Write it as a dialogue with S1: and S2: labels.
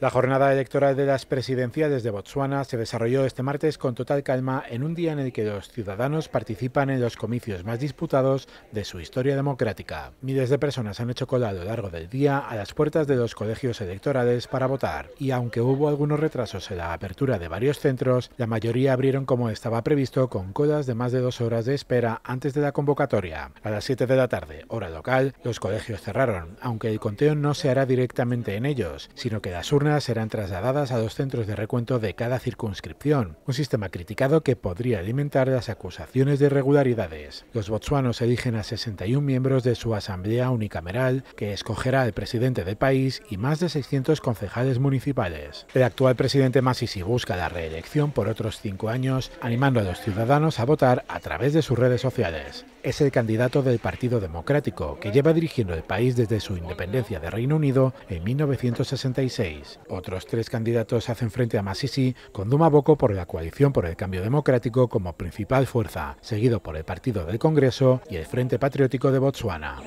S1: La jornada electoral de las presidenciales de Botswana se desarrolló este martes con total calma en un día en el que los ciudadanos participan en los comicios más disputados de su historia democrática. Miles de personas han hecho cola a lo largo del día a las puertas de los colegios electorales para votar y aunque hubo algunos retrasos en la apertura de varios centros, la mayoría abrieron como estaba previsto con colas de más de dos horas de espera antes de la convocatoria. A las 7 de la tarde, hora local, los colegios cerraron, aunque el conteo no se hará directamente en ellos, sino que las urnas serán trasladadas a los centros de recuento de cada circunscripción, un sistema criticado que podría alimentar las acusaciones de irregularidades. Los botsuanos eligen a 61 miembros de su asamblea unicameral, que escogerá al presidente del país y más de 600 concejales municipales. El actual presidente Masisi busca la reelección por otros cinco años, animando a los ciudadanos a votar a través de sus redes sociales. Es el candidato del Partido Democrático, que lleva dirigiendo el país desde su independencia de Reino Unido en 1966. Otros tres candidatos hacen frente a Masisi, con Duma Boko por la coalición por el cambio democrático como principal fuerza, seguido por el Partido del Congreso y el Frente Patriótico de Botsuana.